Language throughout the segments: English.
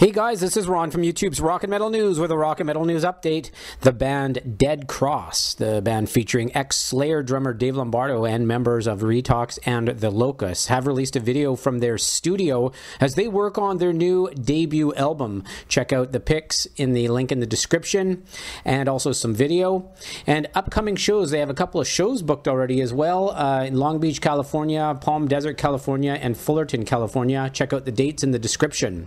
Hey guys, this is Ron from YouTube's Rock and Metal News with a Rock and Metal News update. The band Dead Cross, the band featuring ex Slayer drummer Dave Lombardo and members of Retox and The Locusts, have released a video from their studio as they work on their new debut album. Check out the pics in the link in the description and also some video. And upcoming shows, they have a couple of shows booked already as well uh, in Long Beach, California, Palm Desert, California, and Fullerton, California. Check out the dates in the description.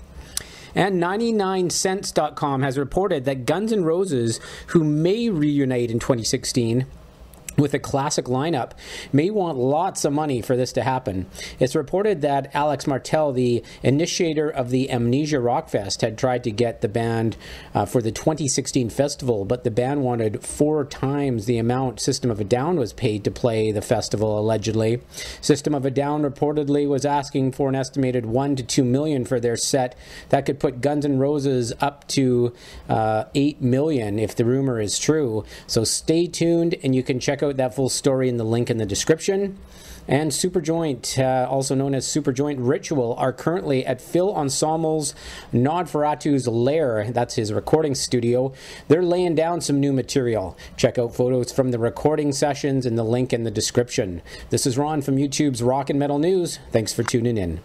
And 99scenes.com has reported that Guns N' Roses, who may reunite in 2016, with a classic lineup may want lots of money for this to happen. It's reported that Alex Martel, the initiator of the Amnesia Rockfest, had tried to get the band uh, for the 2016 festival, but the band wanted four times the amount System of a Down was paid to play the festival, allegedly. System of a Down reportedly was asking for an estimated one to two million for their set. That could put Guns N' Roses up to uh, eight million if the rumor is true. So stay tuned and you can check out that full story in the link in the description. And Superjoint, uh, also known as Superjoint Ritual, are currently at Phil Anselmo's Nosferatu's Lair. That's his recording studio. They're laying down some new material. Check out photos from the recording sessions in the link in the description. This is Ron from YouTube's Rock and Metal News. Thanks for tuning in.